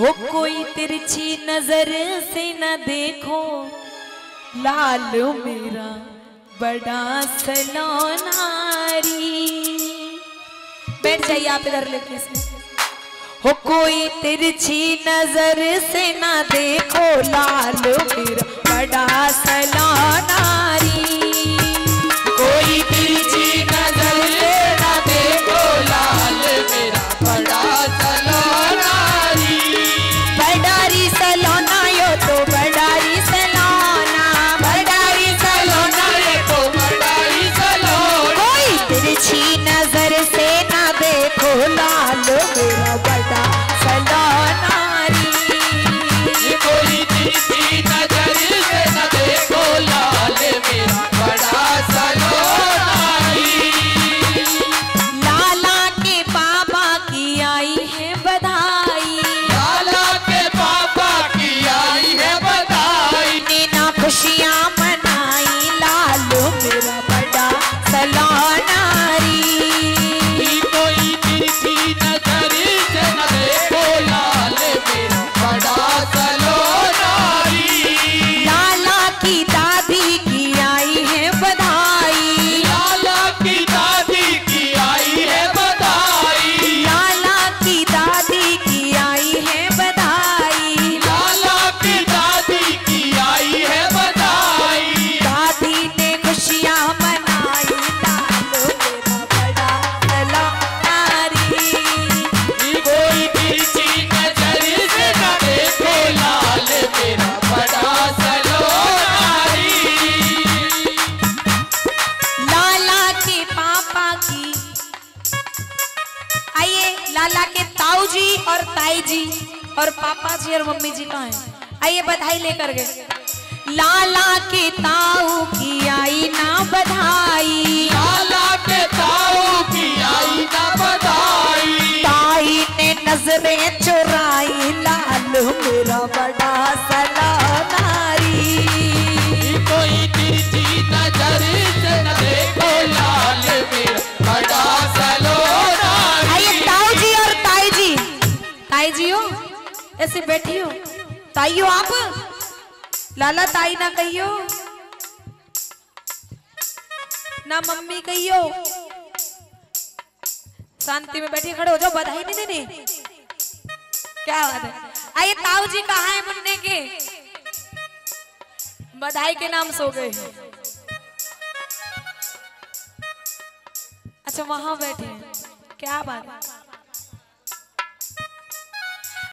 हो कोई तिरछी नज़र से न देखो। लाल मेरा बड़ा सलोनारी बैठ जाइए आप इधर लेके हो कोई तिरछी नज़र से न देखो। लाल मेरा बड़ा सलोनारी लाला के ताऊ जी और ताई जी और पापा जी और मम्मी जी कहा है? आइए बधाई लेकर गए। लाला के ताऊ की आई ना बधाई। लाला के ताऊ की आई ना बधाई। ताई ने नज़रें चुराई लाल मेरा बड़ा ऐसे बैठी हो। हो आप? लाला ताई ना कहियो। ना मम्मी कहियो। शांति में बैठी खड़े हो जाओ बधाई नहीं देनी क्या बात है? आइए ताऊ जी कहा है मुन्ने के? बधाई के नाम सो गए। अच्छा वहाँ बैठे क्या बात है?